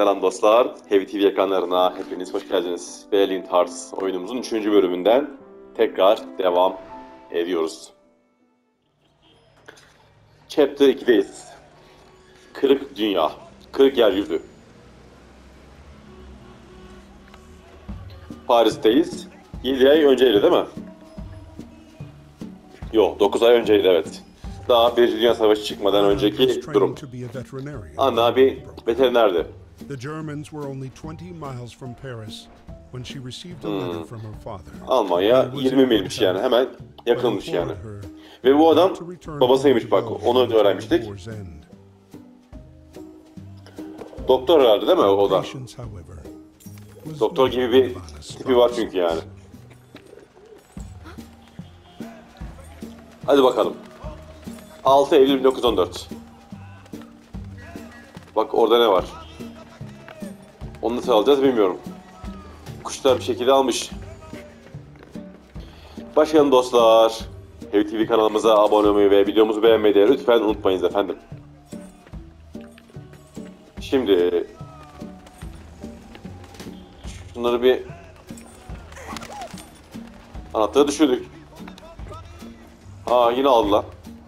Selam dostlar. Heavy TV ekranlarına hepiniz hoş geldiniz. Valiant Hearts oyunumuzun 3. bölümünden tekrar devam ediyoruz. Chapter 2'deyiz. Kırık Dünya. Kırık Yeryüzü. Paris'teyiz. 7 ay önceydi değil mi? Yok 9 ay önceydi evet. Daha 1. Dünya Savaşı çıkmadan önceki durum. Anna bir veterinerdi. The Germans were only 20 miles from Paris when she received a letter from her father. Almanya 20 milmiş yani hemen yakınmış yani. Ve bu adam babasıymış bak onu öğrenmiştik. Doktor herhalde değil mi o da? Doktor gibi bir tipi var çünkü yani. Hadi bakalım. 6 Eylül 1914. Bak orada ne var? Onu nasıl alacağız bilmiyorum. Kuşlar bir şekilde almış. Başlayalım dostlar. Heavy TV kanalımıza abone olmayı ve videomuzu beğenmeyi de lütfen unutmayınız efendim. Şimdi şunları bir anahtarı düşürdük. Aa yine aldılar.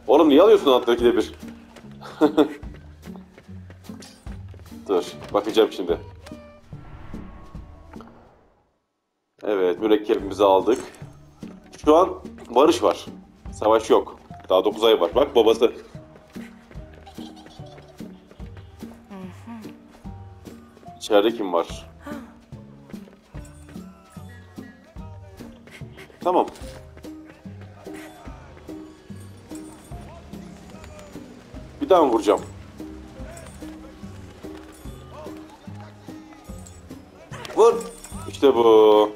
Oğlum niye alıyorsun anahtarı ikide bir? Dur bakacağım şimdi. Evet mürekkebimizi aldık. Şu an barış var. Savaş yok. Daha 9 ay var. Bak babası. İçeride kim var? Tamam. Bir daha mı vuracağım? Vur. İşte bu.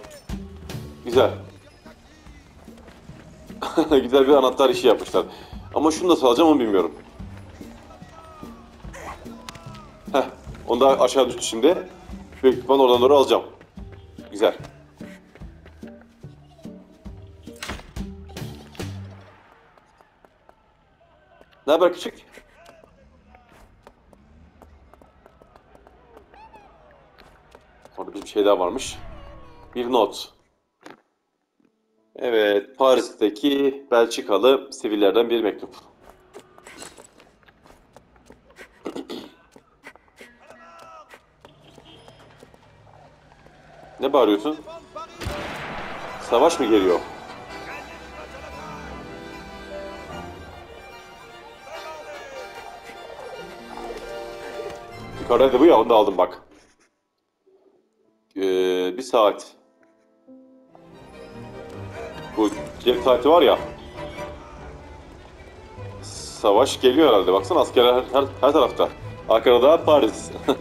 Güzel. Güzel bir anahtar işi yapmışlar. Ama şunu nasıl alacağım onu bilmiyorum. Heh, onu da aşağı düştü şimdi. Büyük ihtimal oradan doğru alacağım. Güzel. Ne haber küçük? Orada bir şey daha varmış. Bir not. Evet, Paris'teki Belçikalı sivillerden bir mektup. ne bağırıyorsun? Savaş mı geliyor? Da bu ya, onu da aldım bak. Ee, bir saat. Bu cep saati var ya. Savaş geliyor herhalde. Baksana askerler her, her, her tarafta. Arkada da Paris.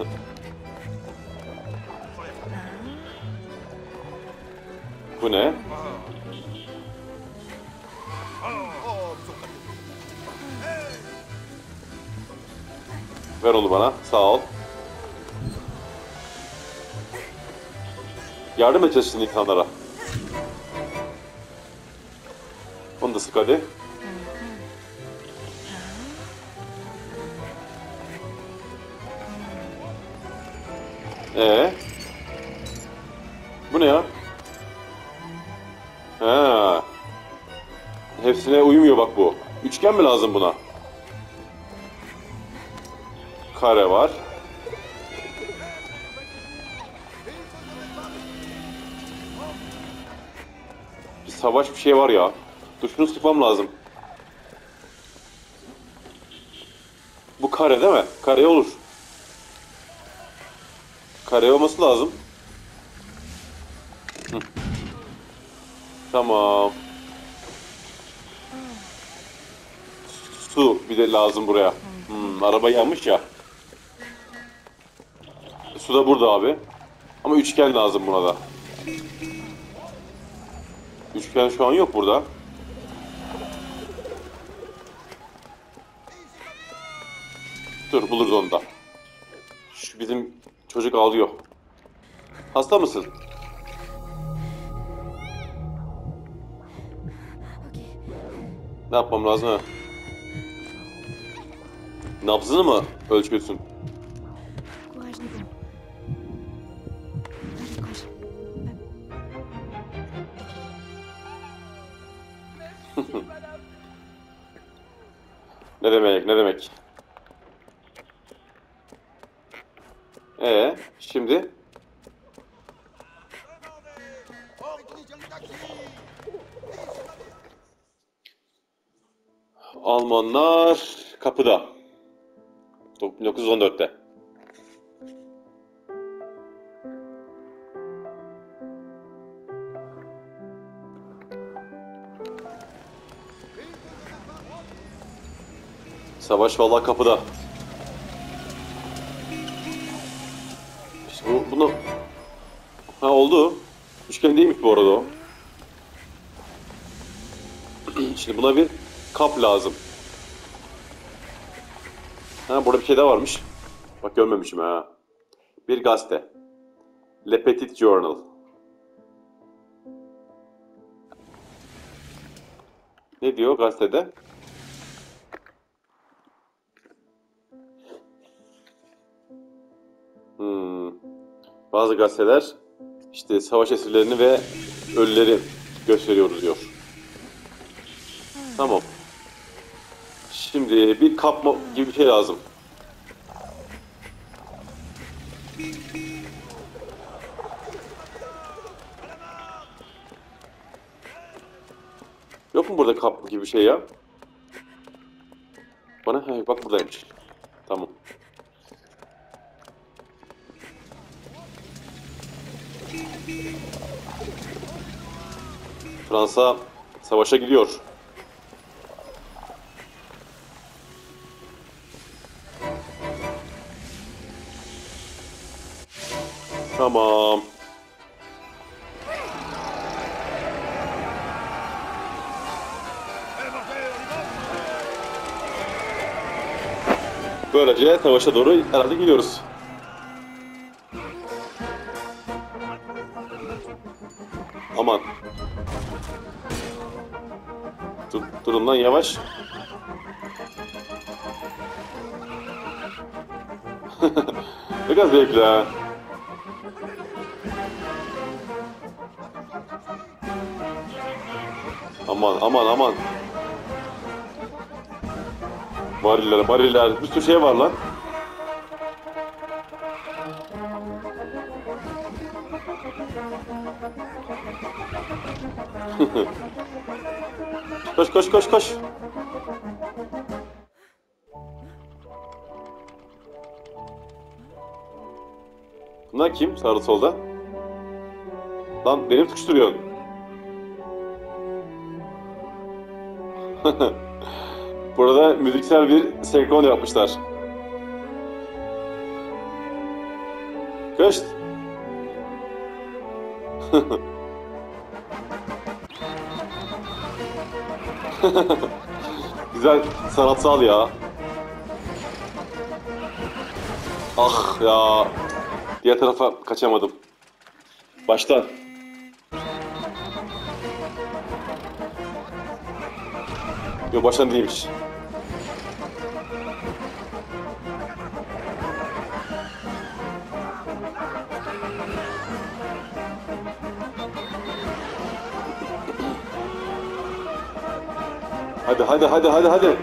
Bu ne? Ver onu bana. Sağ ol. Yardım şimdi insanlara. Onu da sık hadi. Ee? Bu ne ya? Ha. Hepsine uymuyor bak bu. Üçgen mi lazım buna? Kare var. Şey var ya. Dur şunu sıkmam lazım. Bu kare değil mi? Kare olur. Kare olması lazım. Tamam. Su bir de lazım buraya. Hmm, araba yanmış ya. Su da burada abi. Ama üçgen lazım buna da. Üçgen şu an yok burada. Dur buluruz onu da. Şu bizim çocuk ağlıyor. Hasta mısın? Ne yapmam lazım? Nabzını mı ölçüyorsun? Ne demek, ne demek? Ee, şimdi? Almanlar kapıda. 1914'te. Savaş vallahi kapıda. İşte bu, bunu... Ha oldu. Üçgen değilmiş bu arada o. Şimdi buna bir kap lazım. Ha burada bir şey daha varmış. Bak görmemişim ha. Bir gazete. Le Petit Journal. Ne diyor gazetede? Bazı gazeteler işte savaş esirlerini ve ölüleri gösteriyoruz diyor. Tamam. Şimdi bir kapma gibi bir şey lazım. Yok mu burada kap gibi bir şey ya? Bana he, bak buradaymış. Tamam. Fransa savaşa gidiyor. Tamam. Böylece savaşa doğru herhalde gidiyoruz. Durun lan yavaş. zevkli ha. Aman aman aman. Variller, variller. Bir sürü şey var lan. Koş koş koş. Bunlar kim? Sağda solda. Lan beni sıkıştırıyorsun. Burada müziksel bir senkron yapmışlar. Kaç. Güzel, sanatsal ya. Ah ya. Diğer tarafa kaçamadım. Baştan. Yok baştan değilmiş. Hadi hadi hadi hadi.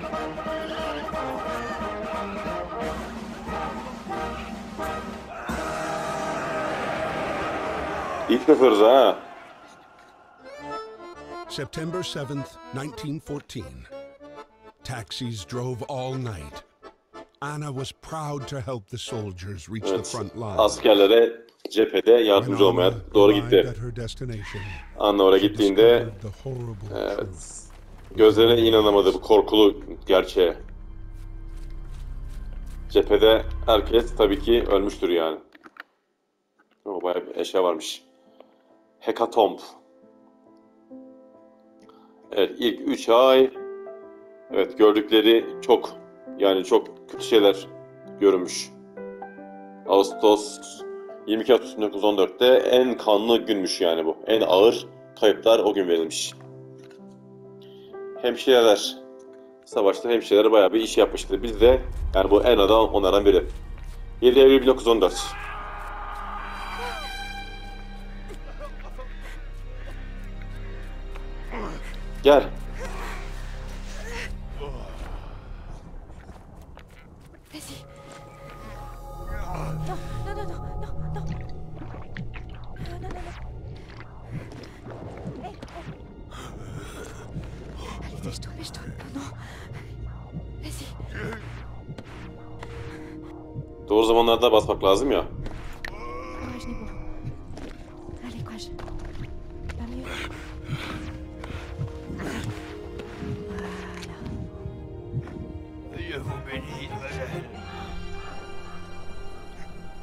İlk yapıyoruz ha. September 7th, 1914. Taxis drove all night. Anna was proud to help the soldiers reach the Evet. front line. Askerlere cephede yardımcı olmaya doğru gitti. Anna oraya gittiğinde evet, gözlerine inanamadı bu korkulu gerçeğe. Cephede herkes tabii ki ölmüştür yani. O bayağı bir eşya varmış. Hekatomb. Evet ilk 3 ay evet gördükleri çok yani çok kötü şeyler görünmüş. Ağustos 22 Ağustos 1914'te en kanlı günmüş yani bu. En ağır kayıplar o gün verilmiş. Hemşireler savaşta hemşireler bayağı bir iş yapmıştı. Biz de yani bu Ena'da onlardan biri. 7 Eylül 1914. Gel.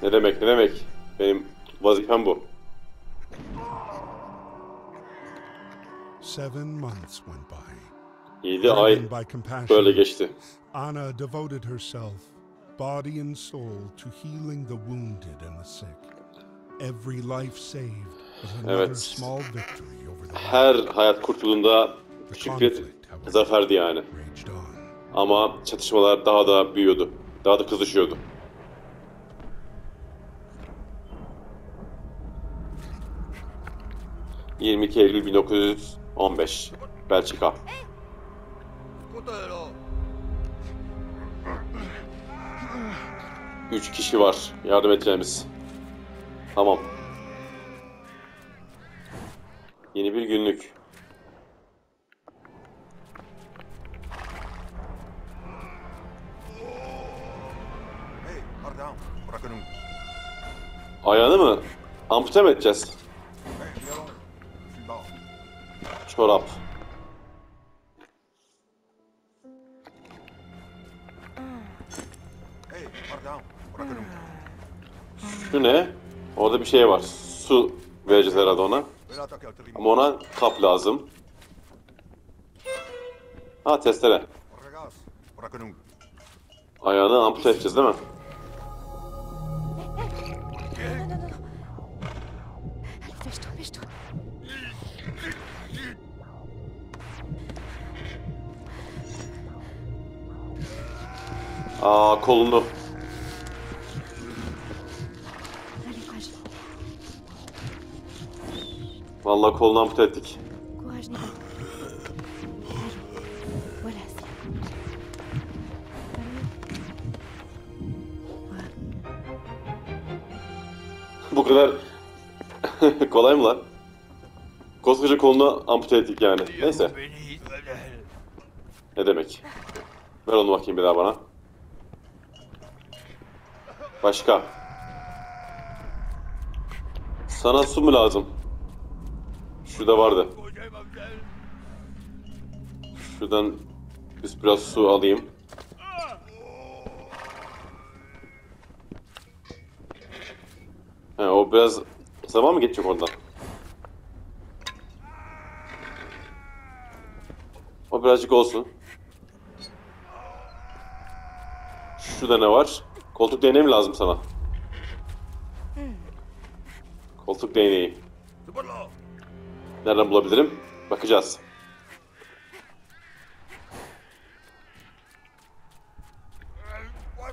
Ne demek ne demek. Benim vazifem bu. Seven months went by. 7 ay böyle geçti. Anna devoted herself, body and soul, to healing the wounded and the sick. Every life saved Evet. small victory over the Her hayat kurtulduğunda The küçük bir zaferdi yani. Ama çatışmalar daha da büyüyordu. Daha da kızışıyordu. ...22 Eylül 1915... Belçika. Üç kişi var yardım edeceğimiz. Tamam. Yeni bir günlük. Ayağını mı? Ampute mi edeceğiz? Çorap. Onu. Şu ne? Orada bir şey var. Su vereceğiz herhalde ona. Ama ona kap lazım. Ha testere. Ayağını ampute edeceğiz değil mi? Aa kolunu. Vallahi kolunu ampute ettik. Bu kadar kolay mı lan? Koskoca kolunu ampute ettik yani. Neyse. Ne demek? Ver onu bakayım bir daha bana. Başka. Sana su mu lazım? Şurada vardı. Şuradan biz biraz su alayım. He, o biraz zaman mı geçecek oradan? O birazcık olsun. Şurada ne var? Koltuk değneği mi lazım sana? Koltuk değneği. Nereden bulabilirim? Bakacağız.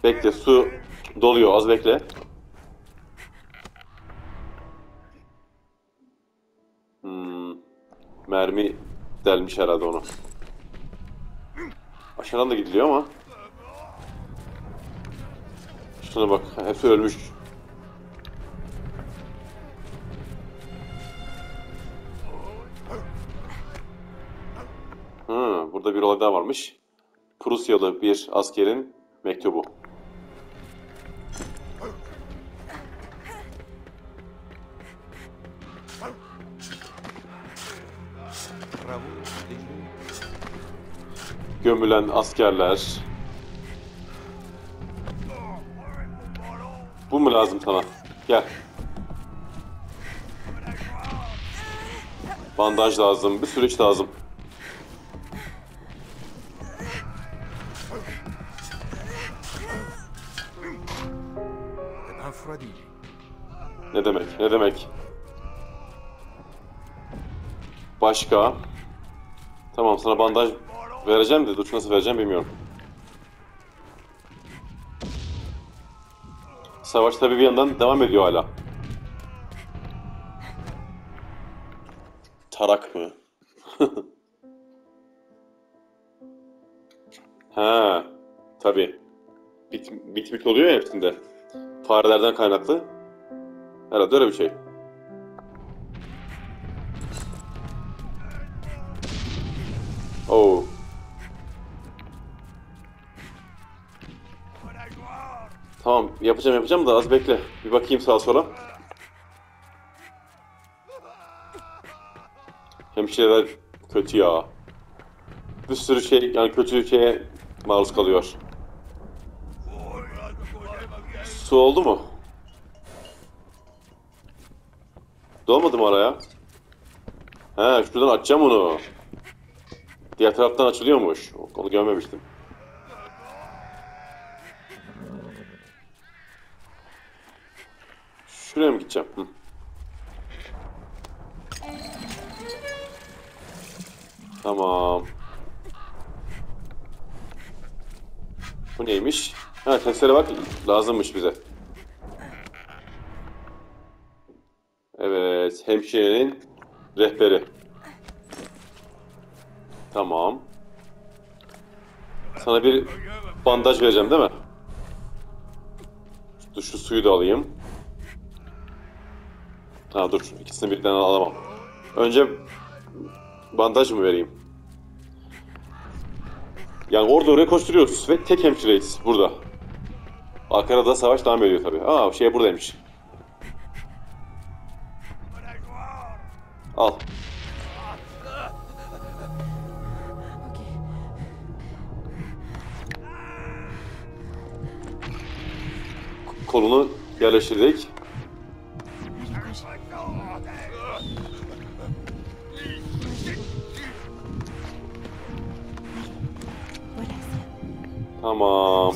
Bekle su doluyor az bekle. Hmm, mermi delmiş herhalde onu. Aşağıdan da gidiliyor ama. Şuna bak hepsi ölmüş. Hı, burada bir olay daha varmış. Prusyalı bir askerin mektubu. Gömülen askerler. Bu mu lazım sana? Gel. Bandaj lazım, bir süreç lazım. Ne demek? Ne demek? Başka? Tamam sana bandaj Vereceğim de dur nasıl vereceğim bilmiyorum. Savaş tabii bir yandan devam ediyor hala. Tarak mı? ha, tabii. Bit, bitmik oluyor ya hepsinde. Farelerden kaynaklı. Herhalde öyle bir şey. Yapacağım yapacağım da az bekle. Bir bakayım sağa sola. Hemşireler kötü ya. Bir sürü şey yani kötü şeye maruz kalıyor. Su oldu mu? Dolmadı mı araya? He şuradan açacağım onu. Diğer taraftan açılıyormuş. Onu görmemiştim. Şuraya mı gideceğim? Hı. Tamam. Bu neymiş? Ha testere bak lazımmış bize. Evet, hemşirenin rehberi. Tamam. Sana bir bandaj vereceğim değil mi? Şu suyu da alayım. Ha dur, ikisini birden alamam. Önce bandaj mı vereyim? Yani orada oraya koşturuyoruz ve tek hemşireyiz burada. Arkada da savaş devam ediyor tabii. Aa şey buradaymış. Al. Kolunu yerleştirdik. Tamam.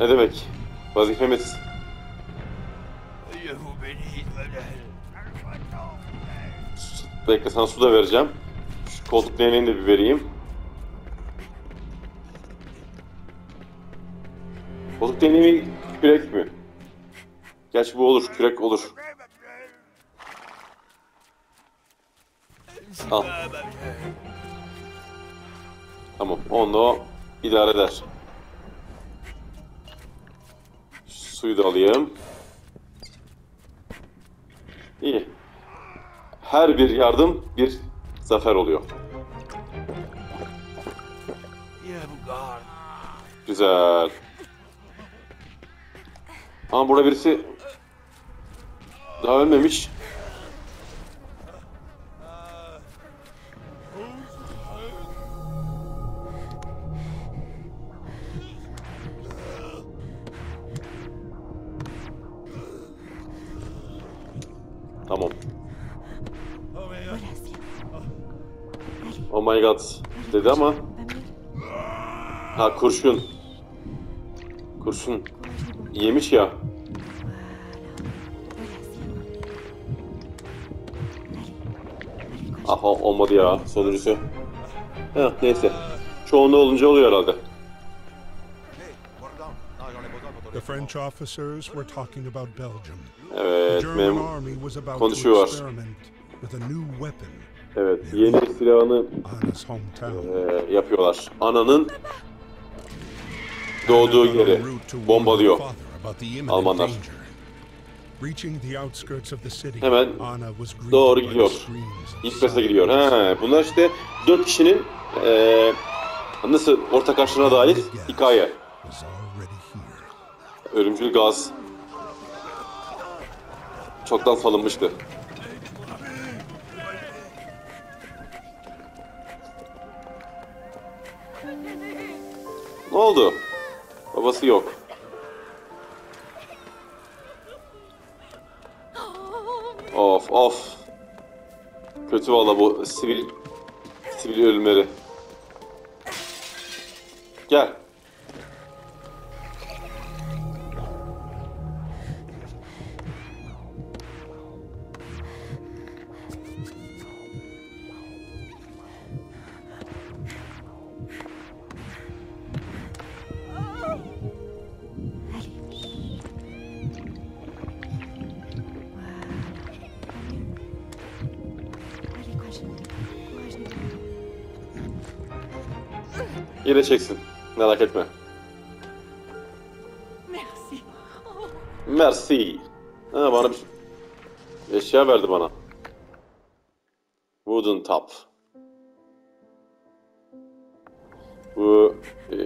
Ne demek? Vazifemiz. Bekle sana su da vereceğim. Şu koltuk değneğini de bir vereyim. Koltuk değneği kürek mi? Gerçi bu olur, kürek olur. Al. Tamam, onu o idare eder. Suyu da alayım. İyi. Her bir yardım bir zafer oluyor. Güzel. Ama burada birisi daha ölmemiş. Dedi ama ha kurşun. Kurşun yemiş ya. Aha olmadı ya sonuncusu. Ha neyse. Çoğunda olunca oluyor herhalde. The French officers were talking about Belgium. Evet mem army was about to konuşuyor. experiment with a new weapon, yeni silahını e, yapıyorlar. Ananın doğduğu yeri bombalıyor. Almanlar. Hemen doğru gidiyor. silence. gidiyor. Ha, bunlar işte dört kişinin e, nasıl ortak karşılığına dair hikaye. Ölümcül gaz çoktan salınmıştı. Ne oldu? Babası yok. Of of. Kötü valla bu sivil sivil ölümleri. Gel. İyileşeceksin. Merak etme. Merci. Merci. Ha, bana bir eşya verdi bana. Wooden top. Bu e,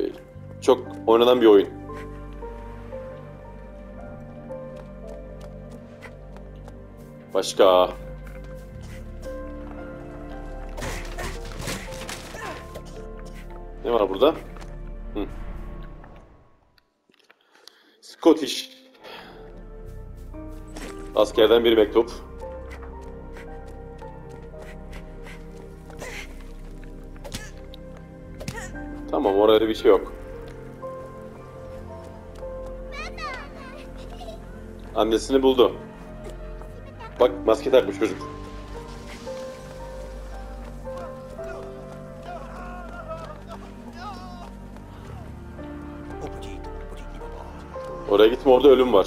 çok oynanan bir oyun. Başka. Ne var burada? Hı. Scottish. Askerden bir mektup. Tamam orada bir şey yok. Annesini buldu. Bak maske takmış çocuk. Gitme orada ölüm var.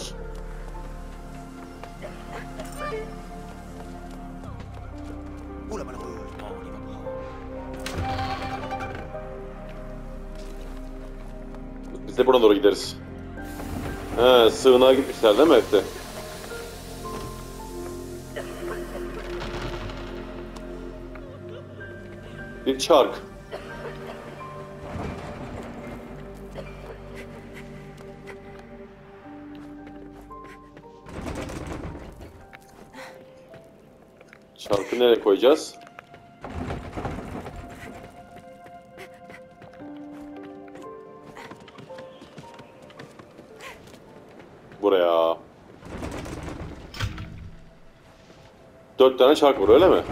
Biz de buradan doğru gideriz. He, sığınağa gitmişler değil mi hepsi? Bir çark. Nereye koyacağız? Buraya. Dört tane çark var öyle mi?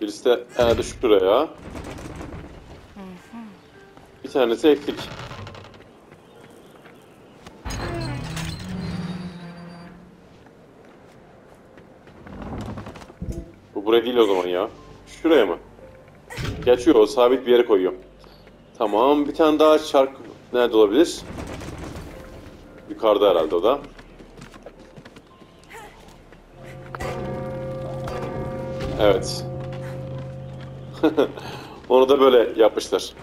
Birisi de herhalde şuraya. Bir tanesi eksik. Gerçi o sabit bir yere koyuyor. Tamam bir tane daha çark nerede olabilir? Yukarıda herhalde o da. Evet. Onu da böyle yapmışlar.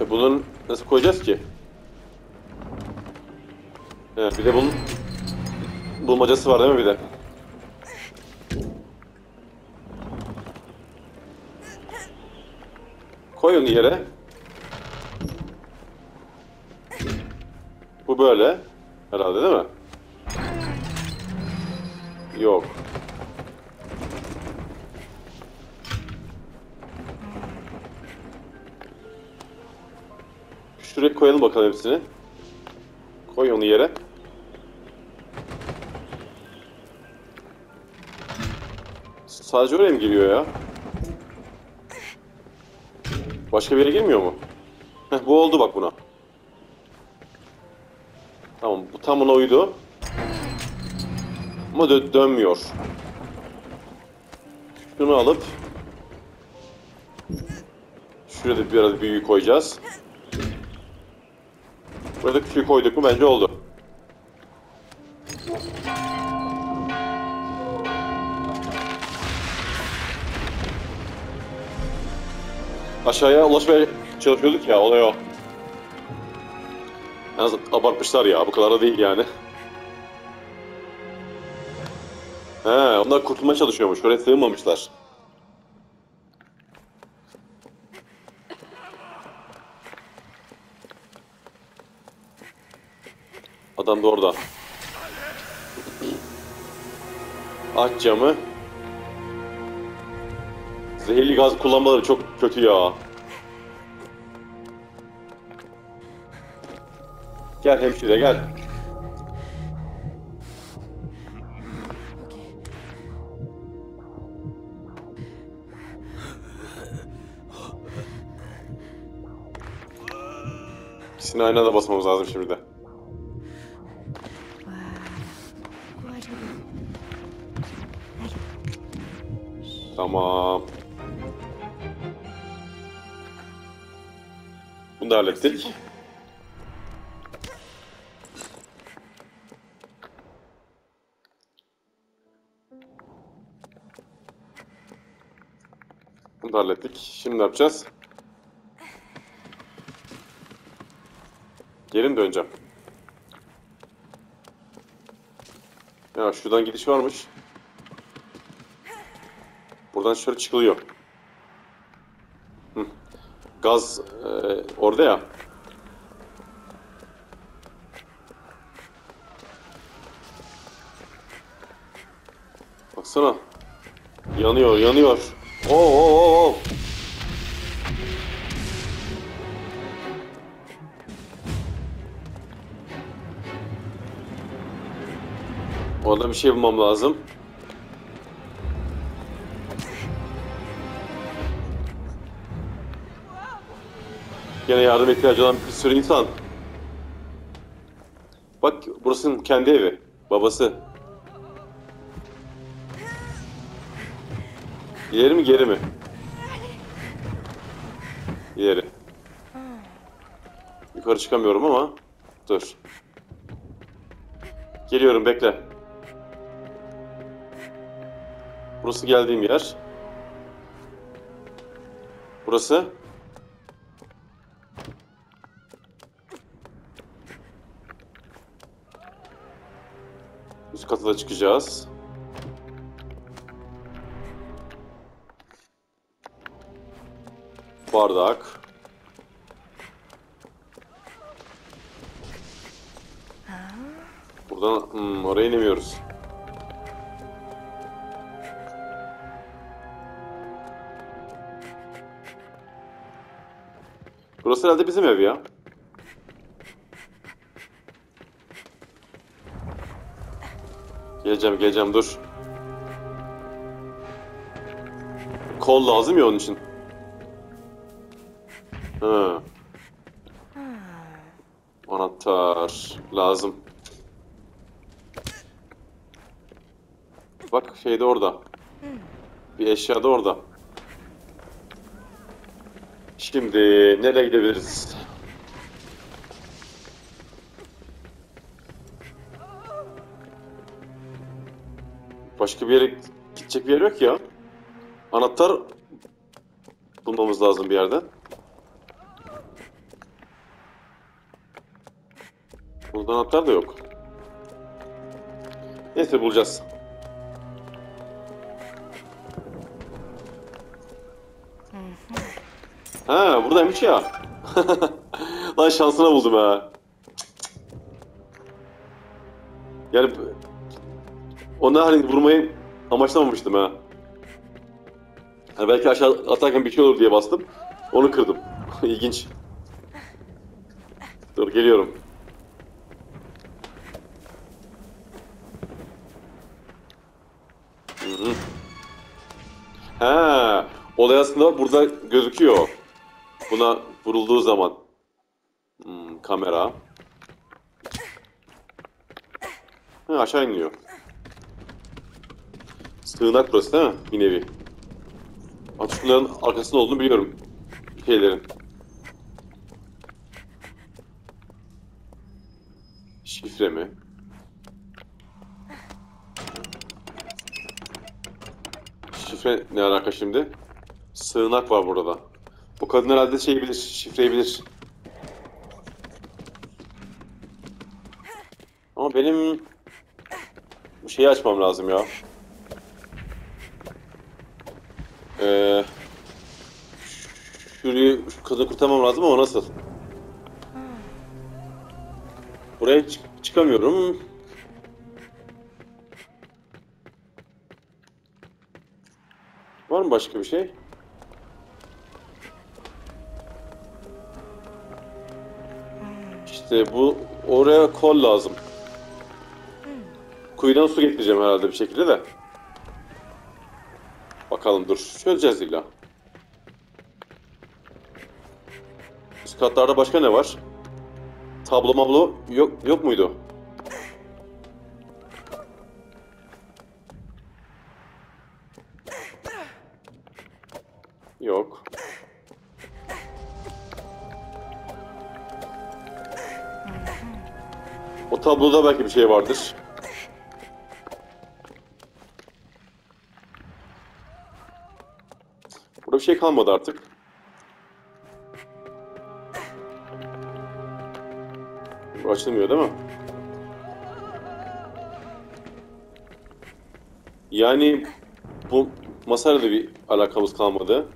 E bunun nasıl koyacağız ki? He, bir de bunun bulmacası var değil mi bir de? Koy onu yere. Bu böyle. Herhalde değil mi? Yok. Şuraya koyalım bakalım hepsini. Koy onu yere. Sadece oraya mı giriyor ya? Başka bir yere girmiyor mu? Heh, bu oldu bak buna. Tamam bu tam buna uydu. Ama dö- dönmüyor. Şunu alıp Şurada da biraz büyüğü koyacağız. Burada küçüğü koyduk mu bence oldu. Aşağıya ulaşmaya çalışıyorduk ya olay o. Yalnız abartmışlar ya bu kadar da değil yani. He onlar kurtulmaya çalışıyormuş. Oraya sığınmamışlar. Adam da orada. Aç camı. Zehirli gaz kullanmaları çok kötü ya. Gel hemşire gel. İkisini aynı anda basmamız lazım şimdi de. Tamam. Bunu da hallettik. Bunu da hallettik. Şimdi ne yapacağız? Geri mi döneceğim? Ya şuradan gidiş varmış. Buradan şöyle çıkılıyor. Gaz e, orada ya. Baksana. Yanıyor, yanıyor. Oo, oo, oo. Orada bir şey bulmam lazım. Gene yardım ihtiyacı olan bir sürü insan. Bak burasının kendi evi. Babası. İleri mi geri mi? İleri. Yukarı çıkamıyorum ama. Dur. Geliyorum bekle. Burası geldiğim yer. Burası. Üst kata da çıkacağız. Bardak. Buradan hmm, oraya inemiyoruz. Burası herhalde bizim ev ya. Geleceğim geleceğim dur. Kol lazım ya onun için. Ha. Anahtar lazım. Bak şey de orada. Bir eşya da orada. Şimdi nereye gidebiliriz? Başka bir yere gidecek bir yer yok ya. Anahtar bulmamız lazım bir yerden. Burada anahtar da yok. Neyse bulacağız. Ha buradaymış ya. Lan şansına buldum ha. Yani ona hani vurmayı amaçlamamıştım ha. Hani belki aşağı atarken bir şey olur diye bastım. Onu kırdım. İlginç. Dur geliyorum. Hı hı. Ha, olay aslında burada gözüküyor. Buna vurulduğu zaman. Hmm, kamera. Ha, aşağı iniyor. Sığınak burası değil mi? Bir nevi. Artık bunların arkasında olduğunu biliyorum. Şeylerin. Şifre mi? Şifre ne alaka şimdi? Sığınak var burada da. Bu kadın herhalde şeyi bilir, şifreyi bilir. Ama benim bu şeyi açmam lazım ya. Ee, şurayı, şu kadını kurtarmam lazım ama nasıl? Buraya çık- çıkamıyorum. Var mı başka bir şey? İşte bu oraya kol lazım. Kuyudan su getireceğim herhalde bir şekilde de bakalım dur. Çözeceğiz illa. Üst katlarda başka ne var? Tablo mablo yok, yok muydu? Yok. O tabloda belki bir şey vardır. Burada bir şey kalmadı artık. Bu açılmıyor değil mi? Yani bu masayla da bir alakamız kalmadı.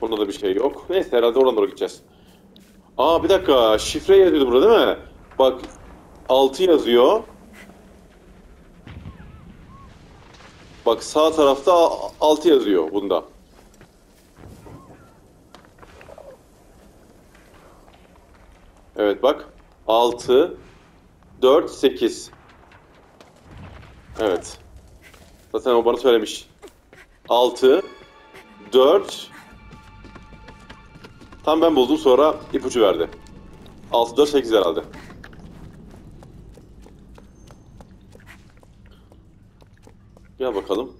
Onda da bir şey yok. Neyse herhalde oradan doğru gideceğiz. Aa bir dakika şifre yazıyordu burada değil mi? Bak 6 yazıyor. Bak sağ tarafta 6 yazıyor bunda. Evet bak 6 4 8 Evet. Zaten o bana söylemiş. 6 4 Tam ben buldum sonra ipucu verdi. 6 4 8 herhalde. Gel bakalım.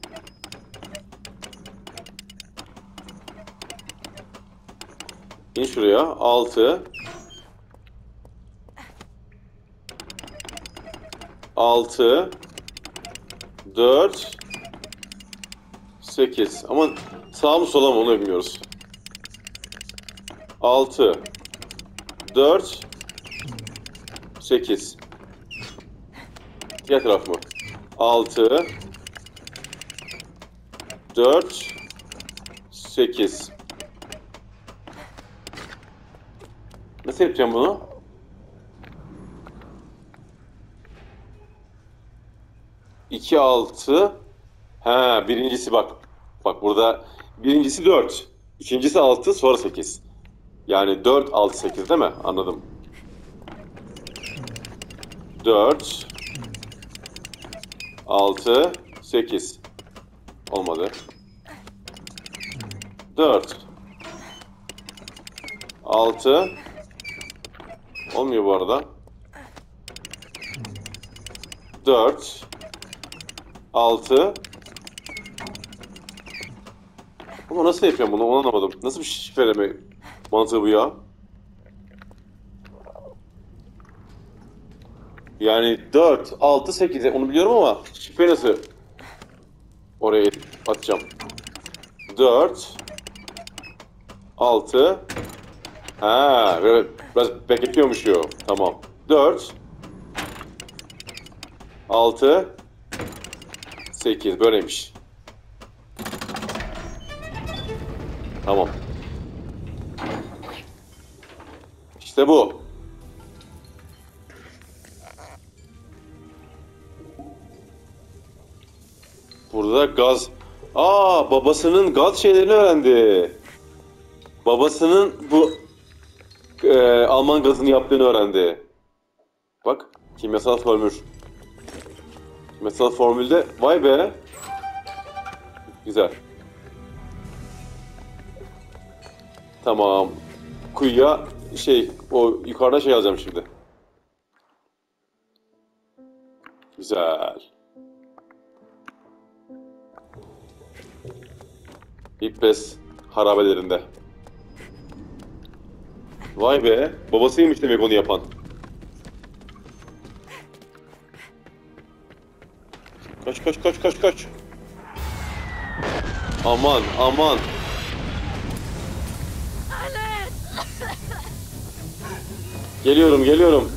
İn şuraya. 6 6 4 8 Ama sağ mı sola mı onu bilmiyoruz. 6 4 8 Diğer taraf mı? 6 4 8 Nasıl yapacağım bunu? İki altı. Ha birincisi bak. Bak burada birincisi dört. İkincisi altı sonra sekiz. Yani dört altı sekiz değil mi? Anladım. Dört. Altı. Sekiz. Olmadı. Dört. Altı. Olmuyor bu arada. Dört. 6 Ama nasıl yapıyorum bunu onu anlamadım. Nasıl bir şifreleme mantığı bu ya? Yani 4, 6, 8 onu biliyorum ama şifre nasıl oraya atacağım? 4 6 Ha, böyle biraz bekletiyormuş yo. Tamam. 4 6 8 böyleymiş. Tamam. İşte bu. Burada gaz. Aa babasının gaz şeylerini öğrendi. Babasının bu e, Alman gazını yaptığını öğrendi. Bak kimyasal formül. Kimyasal formülde vay be. Güzel. Tamam. Kuyuya şey o yukarıda şey alacağım şimdi. Güzel. İppes harabelerinde. Vay be. Babasıymış demek onu yapan. Kaç kaç kaç kaç kaç. Aman aman. Geliyorum geliyorum.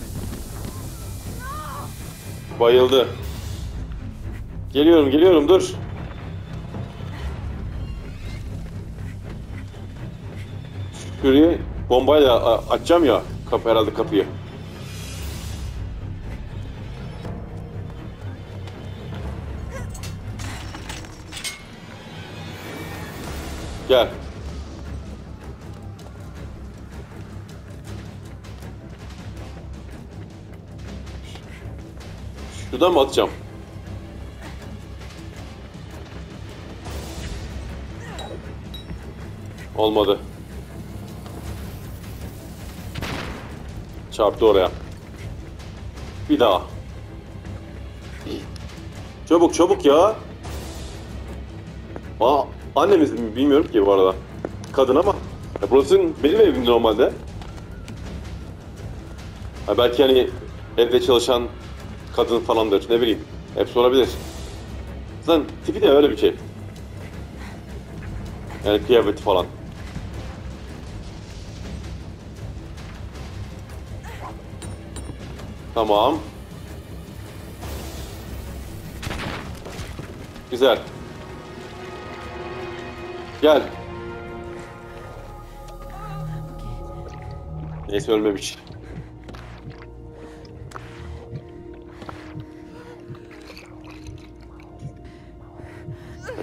Bayıldı. Geliyorum geliyorum dur. Şurayı bombayla açacağım ya kapı herhalde kapıyı. Gel. Şuradan mı atacağım? Olmadı. Çarptı oraya. Bir daha. Çabuk çabuk ya. Aa, annemiz mi bilmiyorum ki bu arada. Kadın ama. Ya burası benim evim normalde. Ha belki hani evde çalışan kadın falandır ne bileyim. Hepsi olabilir. Zaten tipi de öyle bir şey. Yani kıyafeti falan. Tamam. Güzel. Gel. Neyse ölmemiş.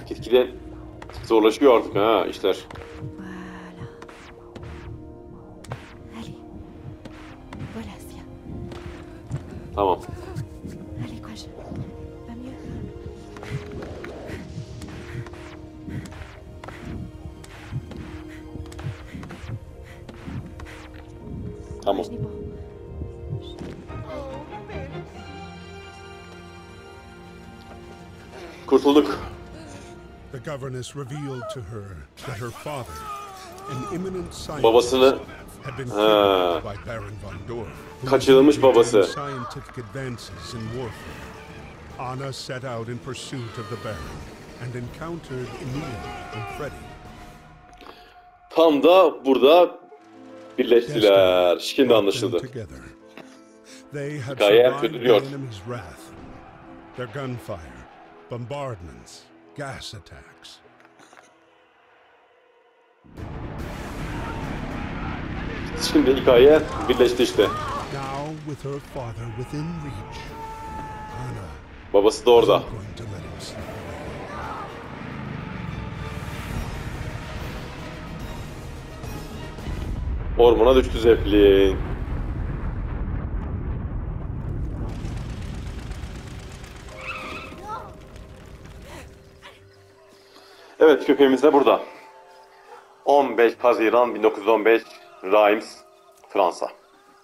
Gitgide zorlaşıyor artık ha işler. Governess revealed to her that her father, an eminent scientist, had been killed by Baron von who Kaçırılmış babası. Scientific advances in warfare. Anna set out in pursuit of the Baron and encountered Emil and Freddy. Tam da burada birleştiler. Şimdi anlaşıldı. Hikaye enemy's wrath. Their gunfire, bombardments, gas attacks. Şimdi hikaye birleşti işte. Babası da orada. Ormana düştü Zeppelin. Evet köpeğimiz de burada. 15 Haziran 1915 Reims, Fransa.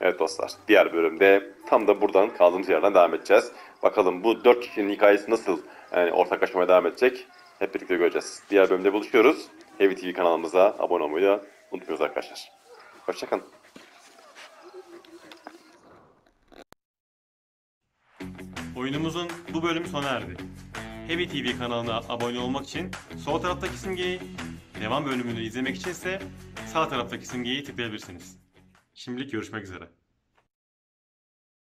Evet dostlar diğer bölümde tam da buradan kaldığımız yerden devam edeceğiz. Bakalım bu 4 kişinin hikayesi nasıl yani ortaklaşmaya devam edecek hep birlikte göreceğiz. Diğer bölümde buluşuyoruz. Heavy TV kanalımıza abone olmayı da unutmuyoruz arkadaşlar. Hoşçakalın. Oyunumuzun bu bölümü sona erdi. Heavy TV kanalına abone olmak için sol taraftaki simgeyi, devam bölümünü izlemek için ise sağ taraftaki simgeyi tıklayabilirsiniz. Şimdilik görüşmek üzere.